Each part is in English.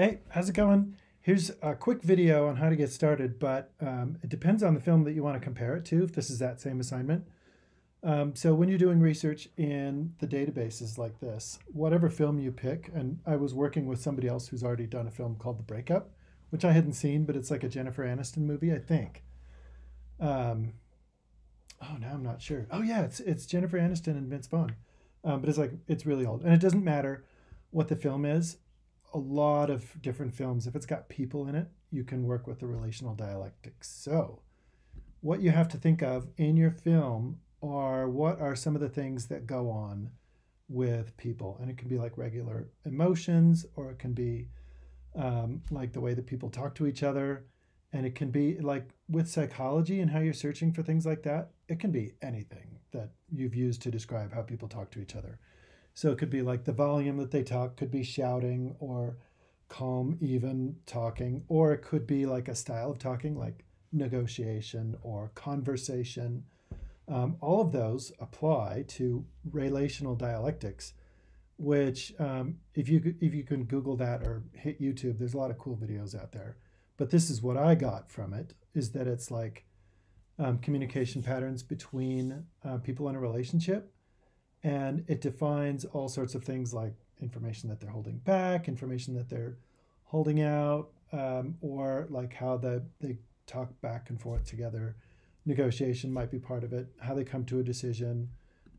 Hey, how's it going? Here's a quick video on how to get started, but um, it depends on the film that you want to compare it to, if this is that same assignment. Um, so when you're doing research in the databases like this, whatever film you pick, and I was working with somebody else who's already done a film called The Breakup, which I hadn't seen, but it's like a Jennifer Aniston movie, I think. Um, oh, now I'm not sure. Oh yeah, it's it's Jennifer Aniston and Vince Vaughn, um, but it's like it's really old, and it doesn't matter what the film is a lot of different films, if it's got people in it, you can work with the relational dialectics. So, what you have to think of in your film are what are some of the things that go on with people. And it can be like regular emotions, or it can be um, like the way that people talk to each other. And it can be like with psychology and how you're searching for things like that, it can be anything that you've used to describe how people talk to each other. So it could be like the volume that they talk could be shouting or calm, even talking, or it could be like a style of talking, like negotiation or conversation. Um, all of those apply to relational dialectics, which um, if you if you can Google that or hit YouTube, there's a lot of cool videos out there. But this is what I got from it: is that it's like um, communication patterns between uh, people in a relationship and it defines all sorts of things like information that they're holding back, information that they're holding out, um, or like how the, they talk back and forth together. Negotiation might be part of it, how they come to a decision,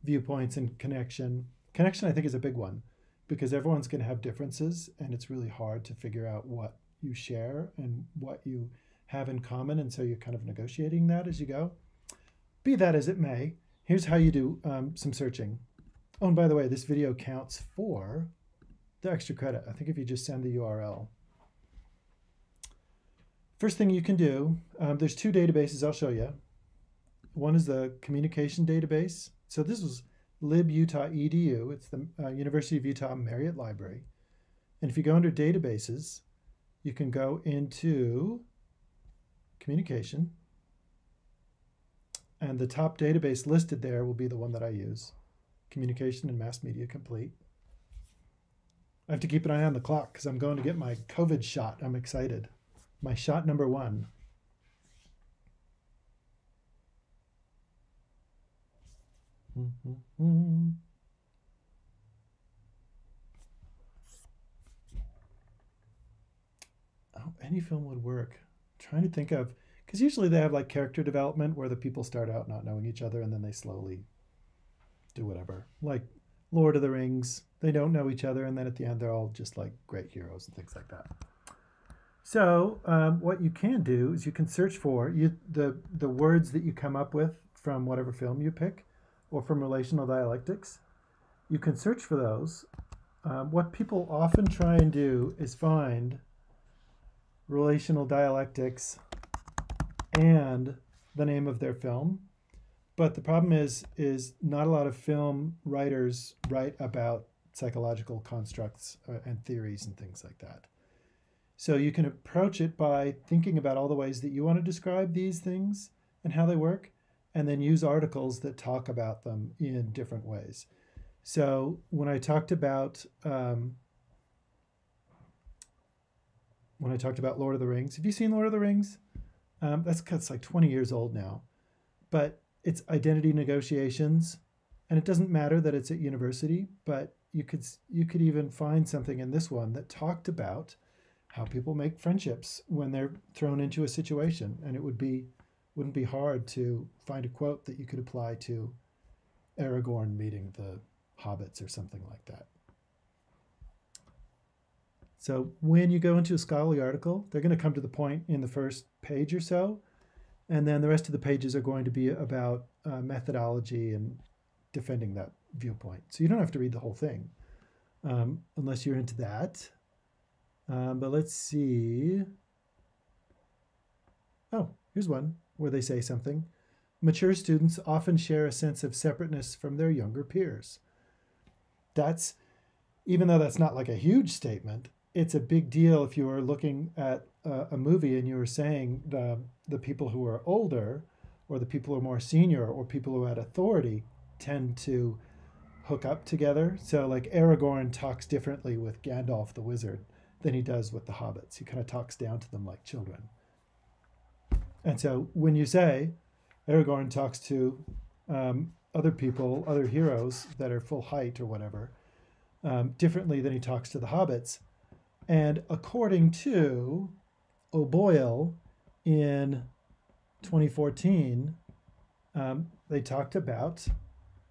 viewpoints and connection. Connection, I think, is a big one because everyone's going to have differences, and it's really hard to figure out what you share and what you have in common. And so you're kind of negotiating that as you go. Be that as it may, here's how you do um, some searching. Oh, and by the way, this video counts for the extra credit. I think if you just send the URL. First thing you can do, um, there's two databases I'll show you. One is the communication database. So this was libutah.edu. It's the uh, University of Utah Marriott Library. And if you go under databases, you can go into communication. And the top database listed there will be the one that I use communication and mass media complete. I have to keep an eye on the clock because I'm going to get my COVID shot. I'm excited. My shot number one. Oh, any film would work. I'm trying to think of because usually they have like character development where the people start out not knowing each other and then they slowly do whatever. Like Lord of the Rings, they don't know each other, and then at the end they're all just like great heroes and things like that. So um, what you can do is you can search for you the the words that you come up with from whatever film you pick, or from relational dialectics. You can search for those. Um, what people often try and do is find relational dialectics and the name of their film but the problem is is not a lot of film writers write about psychological constructs uh, and theories and things like that. So you can approach it by thinking about all the ways that you want to describe these things and how they work and then use articles that talk about them in different ways. So when i talked about um, when i talked about lord of the rings have you seen lord of the rings? Um, that's, that's like 20 years old now. But it's identity negotiations, and it doesn't matter that it's at university, but you could you could even find something in this one that talked about how people make friendships when they're thrown into a situation, and it would be wouldn't be hard to find a quote that you could apply to Aragorn meeting the hobbits or something like that. So when you go into a scholarly article, they're going to come to the point in the first page or so and then the rest of the pages are going to be about uh, methodology and defending that viewpoint. So you don't have to read the whole thing um, unless you're into that. Um, but let's see. Oh, here's one where they say something. Mature students often share a sense of separateness from their younger peers. That's, even though that's not like a huge statement, it's a big deal if you are looking at a, a movie and you are saying the the people who are older or the people who are more senior or people who had authority tend to hook up together. So like Aragorn talks differently with Gandalf the wizard than he does with the hobbits. He kind of talks down to them like children. And so when you say Aragorn talks to um, other people, other heroes that are full height or whatever, um, differently than he talks to the hobbits. And according to O'Boyle in 2014, um, they talked about,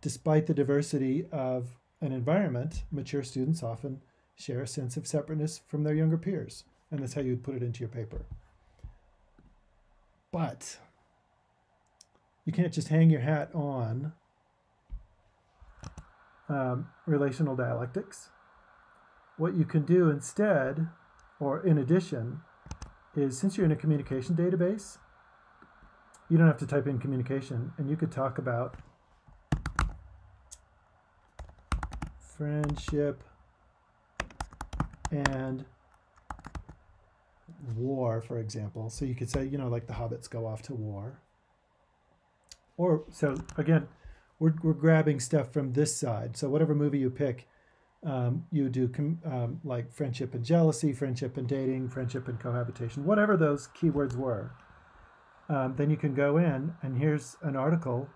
despite the diversity of an environment, mature students often share a sense of separateness from their younger peers. And that's how you'd put it into your paper. But you can't just hang your hat on um, relational dialectics. What you can do instead, or in addition, is since you're in a communication database, you don't have to type in communication, and you could talk about friendship and war, for example. So you could say, you know, like the hobbits go off to war. Or, so again, we're, we're grabbing stuff from this side. So whatever movie you pick, um, you do um, like friendship and jealousy, friendship and dating, friendship and cohabitation, whatever those keywords were. Um, then you can go in and here's an article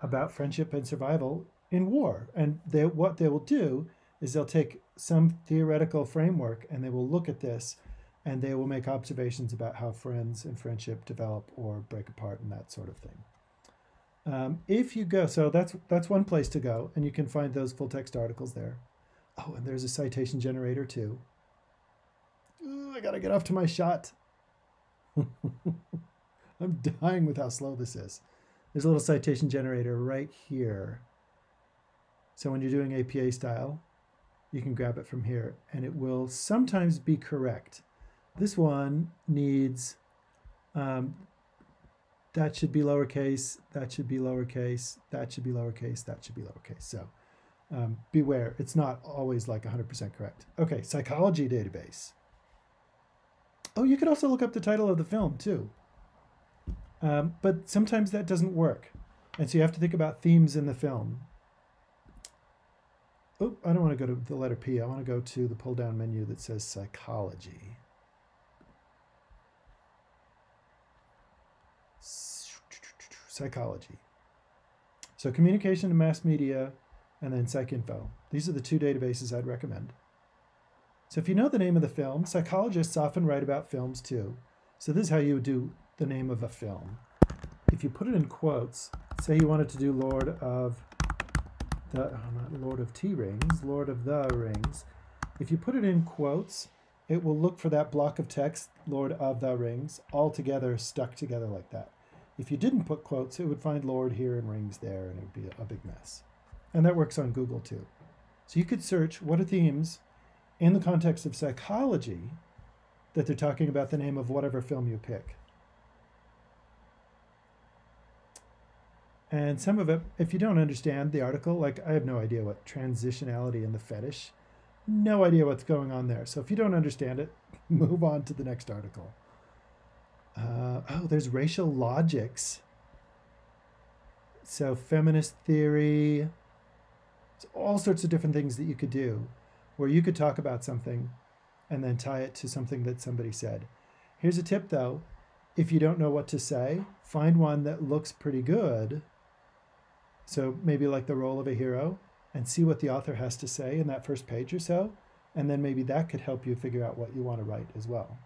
about friendship and survival in war. And they, what they will do is they'll take some theoretical framework and they will look at this and they will make observations about how friends and friendship develop or break apart and that sort of thing. Um, if you go, so that's that's one place to go, and you can find those full text articles there. Oh, and there's a citation generator too. Ooh, I gotta get off to my shot. I'm dying with how slow this is. There's a little citation generator right here. So when you're doing APA style, you can grab it from here, and it will sometimes be correct. This one needs um, that should be lowercase, that should be lowercase, that should be lowercase, that should be lowercase. So um, beware, it's not always like 100% correct. Okay, psychology database. Oh, you could also look up the title of the film too. Um, but sometimes that doesn't work. And so you have to think about themes in the film. Oh, I don't want to go to the letter P. I want to go to the pull down menu that says psychology. psychology. So communication and mass media, and then PsycInfo. These are the two databases I'd recommend. So if you know the name of the film, psychologists often write about films too. So this is how you would do the name of a film. If you put it in quotes, say you wanted to do Lord of the, oh, not Lord of T Rings, Lord of the Rings. If you put it in quotes, it will look for that block of text, Lord of the Rings, all together, stuck together like that. If you didn't put quotes, it would find Lord here and rings there, and it would be a big mess. And that works on Google too. So you could search what are themes in the context of psychology that they're talking about the name of whatever film you pick. And some of it, if you don't understand the article, like I have no idea what transitionality in the fetish, no idea what's going on there. So if you don't understand it, move on to the next article. Uh, oh, there's racial logics. So feminist theory, all sorts of different things that you could do where you could talk about something and then tie it to something that somebody said. Here's a tip though. If you don't know what to say, find one that looks pretty good. So maybe like the role of a hero and see what the author has to say in that first page or so. And then maybe that could help you figure out what you want to write as well.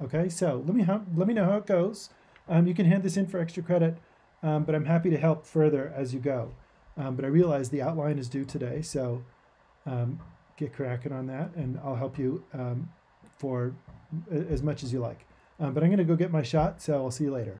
Okay, so let me let me know how it goes. Um, you can hand this in for extra credit, um, but I'm happy to help further as you go. Um, but I realize the outline is due today, so um, get cracking on that, and I'll help you um, for as much as you like. Um, but I'm going to go get my shot, so I'll see you later.